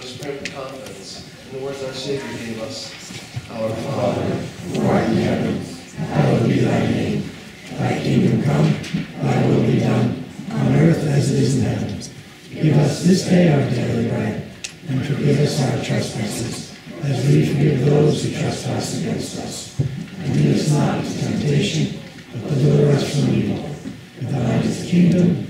Let us confidence in the words our Savior gave us. Our Father, who art in heaven, hallowed be thy name. Thy kingdom come, thy will be done, on earth as it is in heaven. Give us this day our daily bread, and forgive us our trespasses, as we forgive those who trespass against us. And lead us not into temptation, but deliver us from evil. For thine is the kingdom,